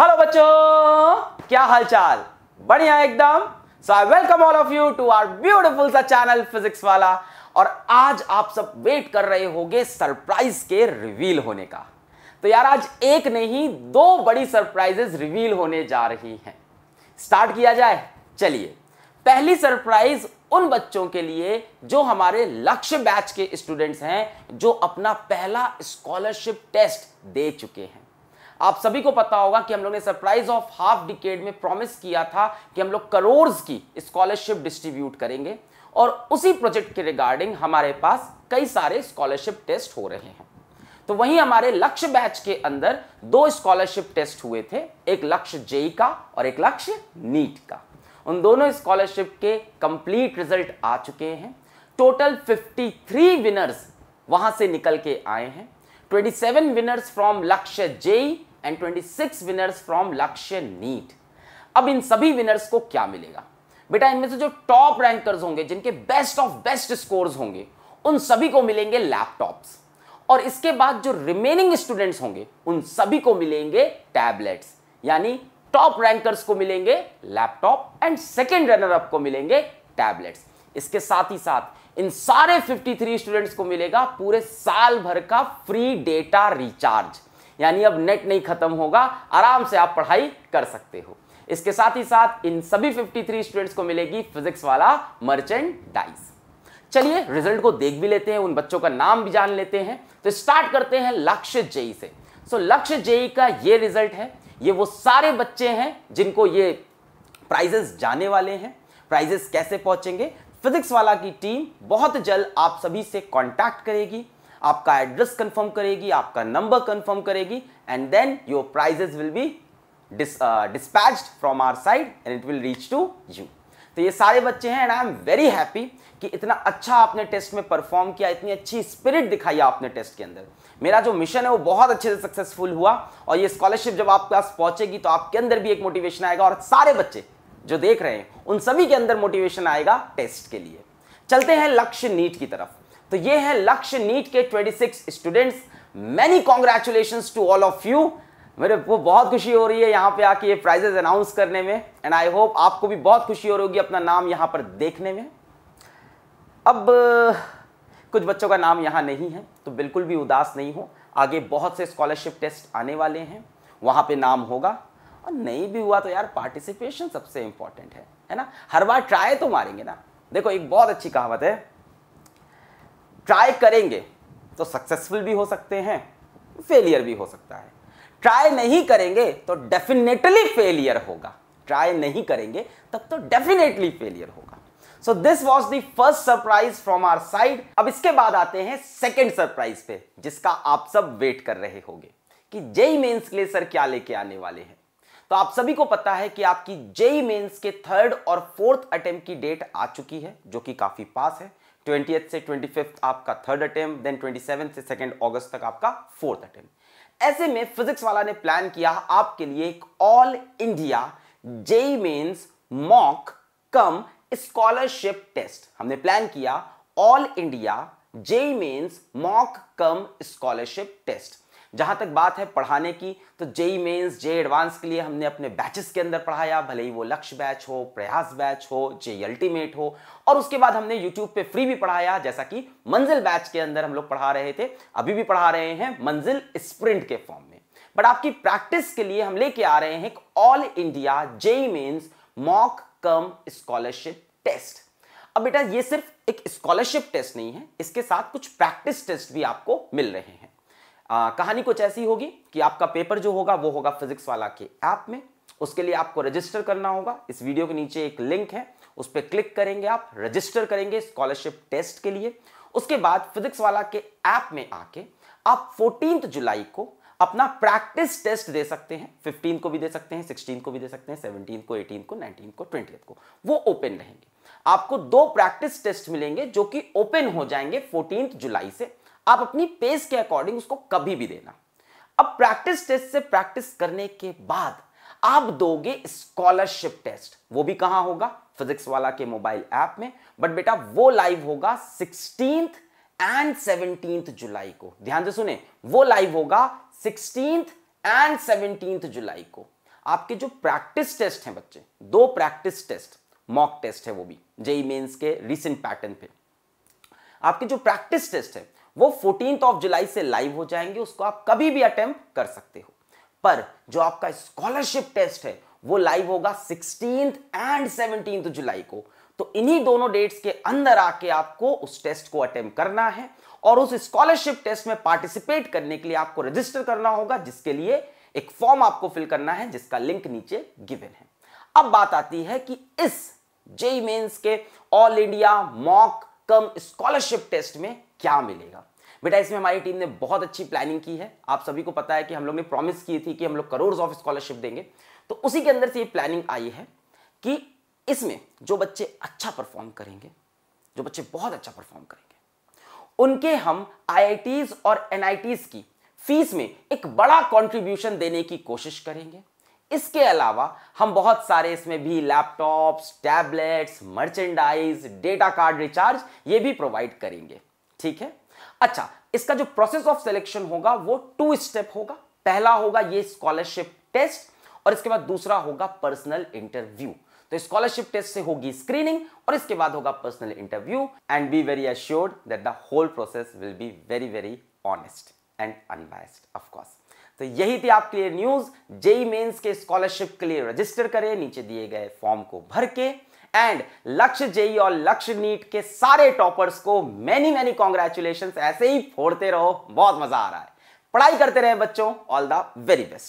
Hello बच्चों। क्या हालचाल? बढ़िया एकदम। So I welcome all of you to our beautiful सा चैनल फिजिक्स वाला और आज आप सब वेट कर रहे होंगे सरप्राइज़ के रिवील होने का। तो यार, आज एक नहीं, दो बड़ी सरप्राइजेस रिवील होने जा रही हैं। स्टार्ट किया जाए? चलिए। पहली सरप्राइज़ उन बच्चों के लिए जो हमारे लक्ष्य बैच के स्टूडेंट्स हैं, जो अपना पहला स्कॉलरशिप टेस्ट दे चुके हैं। आप सभी को पता होगा कि हम लोग ने सरप्राइज़ ऑफ़ हाफ़ डिकेड में प्रॉमिस किया था कि हम लोग करोड़ की स्कॉलरशिप डिस्ट्रीब्यूट करेंगे और उसी प्रोजेक्ट के रिगार्डिंग हमारे पास कई सारे स्कॉलरशिप टेस्ट हो रहे हैं। तो वहीं हमारे लक्ष्य बैच के अंदर दो स्कॉलरशिप टेस्ट हुए थे, एक लक्ष्य जेई का और एक लक्ष्य नीट का। उन दोनों स्कॉलरशिप के कंप्लीट रिज़ल्ट आ चुके हैं। टोटल 53 विनर्स वहाँ से निकल के आए हैं। 27 winners from Lakshya JEE and 26 winners from Lakshya NEET अब इन सभी विनर्स को क्या मिलेगा? बेटा, इनमें से जो टॉप रैंकर्स होंगे, जिनके बेस्ट ऑफ़ बेस्ट स्कोर्स होंगे, उन सभी को मिलेंगे लैपटॉप्स और इसके बाद जो रिमेनिंग स्टूडेंट्स होंगे, उन सभी को मिलेंगे टैबलेट्स यानी टॉप रैंकर्स को मिलेंगे laptop and second runner up को मिलेंगे टैबलेट्स इसके साथ ही साथ इन सारे 53 स्टूडेंट्स को मिलेगा पूरे साल भर का फ्री डेटा रिचार्ज यानी अब नेट नहीं खत्म होगा, आराम से आप पढ़ाई कर सकते हो। इसके साथ ही साथ इन सभी 53 स्टूडेंट्स को मिलेगी फिजिक्स वाला मर्चेंडाइज चलिए रिज़ल्ट को देख भी लेते हैं, उन बच्चों का नाम भी जान लेते हैं। तो स्टार्ट करते हैं लक्ष्य जेई से। सो लक्ष्य जेई का ये रिज़ल्ट है, ये वो सारे बच्चे हैं जिनको ये प्राइजेस जाने वाले हैं। प्राइजेस कैसे पहुँचेंगे? फिजिक्स वाला की टीम बहुत जल्द आप सभी से कांटेक्ट करेगी, आपका एड्रेस कंफर्म करेगी, आपका नंबर कंफर्म करेगी and then your prizes will be dispatched from our side and it will reach to you तो ये सारे बच्चे हैं and I am very happy कि इतना अच्छा आपने टेस्ट में परफॉर्म किया, इतनी अच्छी स्पिरिट दिखाई आपने टेस्ट के अंदर। मेरा जो मिशन है वो बहुत अच्छे से सक्सेसफुल हुआ और ये स्कॉलरशिप जब आपके पास पहुंचेगी तो आपके अंदर भी एक मोटिवेशन आएगा और सारे बच्चे जो देख रहे हैं, उन सभी के अंदर मोटिवेशन आएगा टेस्ट के लिए। चलते हैं लक्ष्य नीट की तरफ़। तो ये है लक्ष्य नीट के 26 students many congratulation to all of you मेरे को बहुत खुशी हो रही है यहाँ पे आके ये प्राइजेस अनाउंस करने में। एंड आई होप आपको भी बहुत खुशी हो रही होगी अपना नाम यहाँ पर देखने में। अब, कुछ बच्चों का नाम यहाँ नहीं है तो बिल्कुल भी उदास नहीं हो। आगे बहुत से स्कॉलरशिप टेस्ट आने वाले हैं। वहाँ पे नाम होगा। और नहीं भी हुआ तो यार पार्टिसिपेशन सबसे इंपॉर्टेंट है है ना? हर बार ट्राई तो मारेंगे ना। देखो, एक बहुत अच्छी कहावत है ट्राई करेंगे तो सक्सेसफुल भी हो सकते हैं फेलियर भी हो सकता है। ट्राई नहीं करेंगे तो डेफिनेटली फेलियर होगा। ट्राई नहीं करेंगे तब तो डेफिनेटली फेलियर होगा। So this was the first surprise from our side अब इसके बाद आते हैं सेकेंड सरप्राइज़ पे, जिसका आप सब वेट कर रहे होंगे कि जेई मेन्स के लिए सर क्या लेके आने वाले हैं। तो आप सभी को पता है कि आपकी जेई मेन्स के थर्ड और फोर्थ अटेम्प्ट की डेट आ चुकी है, जो कि काफ़ी पास है। ट्वेंटी से ट्वेंटी आपका थर्ड अटेम्प्ट देन ट्वेंटी से सेकेंड अगस्त तक आपका फोर्थ अटेम्प्ट। ऐसे में फिजिक्स वाला ने प्लान किया आपके लिए एक all India JEE mains mock cum scholarship test. हमने प्लान किया all India J mains mock cum scholarship test. जहाँ तक बात है पढ़ाने की तो जेई मेंस जे एडवांस के लिए हमने अपने बैचेस के अंदर पढ़ाया, भले ही वो लक्ष्य बैच हो, प्रयास बैच हो जे अल्टीमेट हो, और उसके बाद हमने यूट्यूब पे फ्री भी पढ़ाया, जैसा कि मंजिल बैच के अंदर हम लोग पढ़ा रहे थे, अभी भी पढ़ा रहे हैं मंजिल स्प्रिंट के फॉर्म में। बट आपकी प्रैक्टिस के लिए हम लेके आ रहे हैं all India JEE mains mock cum scholarship test अब बेटा, ये सिर्फ़ एक स्कॉलरशिप टेस्ट नहीं है, इसके साथ कुछ प्रैक्टिस टेस्ट भी आपको मिल रहे हैं। आ, कहानी कुछ ऐसी होगी कि आपका पेपर जो होगा वो होगा फिजिक्स वाला के ऐप में। उसके लिए आपको रजिस्टर करना होगा। इस वीडियो के नीचे एक लिंक है। उस पर क्लिक करेंगे आप रजिस्टर करेंगे स्कॉलरशिप टेस्ट के लिए। उसके बाद फिजिक्स वाला के ऐप में आके आप फोर्टीन जुलाई को अपना प्रैक्टिस टेस्ट दे सकते हैं। फिफ्टीन को भी दे सकते हैं सिक्सटीन को भी दे सकते हैं सेवनटीन को एटीन को नाइनटीन को ट्वेंटी को। वो ओपन रहेंगे। आपको दो प्रैक्टिस टेस्ट मिलेंगे जो कि ओपन हो जाएँगे फोर्टीन जुलाई से। आप अपनी पेस के अकॉर्डिंग उसको कभी भी देना। अब प्रैक्टिस टेस्ट से प्रैक्टिस करने के बाद आप दोगे स्कॉलरशिप टेस्ट। वो भी कहाँ होगा? फिजिक्स वाला के मोबाइल ऐप में। बट बेटा, वो लाइव होगा सिक्सटींथ एंड सेवनटीन जुलाई को। ध्यान से सुने, वो लाइव होगा सिक्सटींथ एंड सेवनटींथ जुलाई को। आपके जो प्रैक्टिस टेस्ट हैं बच्चे, दो प्रैक्टिस टेस्ट। मॉक टेस्ट है वो भी जेई मेंस के रिसेंट पैटर्न पे। आपके जो प्रैक्टिस टेस्ट है, वो फोर्टीन ऑफ़ जुलाई से लाइव हो जाएँगे, उसको आप कभी भी अटेम्प्ट कर सकते हो। पर जो आपका स्कॉलरशिप टेस्ट है, वो लाइव होगा सिक्सटीन एंड सेवनटीन जुलाई को। तो इन्हीं दोनों डेट्स के अंदर आके आपको उस टेस्ट को अटेम्प्ट करना है और उस स्कॉलरशिप टेस्ट में पार्टिसिपेट करने के लिए आपको रजिस्टर करना होगा, जिसके लिए एक फॉर्म आपको फिल करना है, जिसका लिंक नीचे गिवन है। अब बात आती है कि इस जेई मेंस के all India mock cum scholarship test में क्या मिलेगा? बेटा, इसमें हमारी टीम ने बहुत अच्छी प्लानिंग की है। आप सभी को पता है कि हम लोग ने प्रॉमिस की थी कि हम लोग करोड़ ऑफ़ स्कॉलरशिप देंगे। तो उसी के अंदर से ये प्लानिंग आई है कि इसमें जो बच्चे अच्छा परफॉर्म करेंगे, जो बच्चे बहुत अच्छा परफॉर्म करेंगे, उनके हम आई और एन की फ़ीस में एक बड़ा कॉन्ट्रीब्यूशन देने की कोशिश करेंगे। इसके अलावा हम बहुत सारे इसमें भी laptops tablets merchandise data card recharge ये भी प्रोवाइड करेंगे। ठीक है? अच्छा इसका जो प्रोसेस ऑफ़ सिलेक्शन होगा, वो टू स्टेप होगा। पहला होगा ये स्कॉलरशिप टेस्ट और इसके बाद दूसरा होगा पर्सनल इंटरव्यू तो स्कॉलरशिप टेस्ट से होगी स्क्रीनिंग और इसके बाद होगा personal interview and be very assured that the whole process will be very very honest and unbiased of course तो यही थी आपके लिए न्यूज़ जेई मेन्स के स्कॉलरशिप के लिए रजिस्टर करें, नीचे दिए गए फॉर्म को भर के. एंड लक्ष्य जेई और लक्ष्य नीट के सारे टॉपर्स को मैनी मैनी कॉन्ग्रेचुलेशन ऐसे ही फोड़ते रहो, बहुत मज़ा आ रहा है. पढ़ाई करते रहे बच्चों. All the very best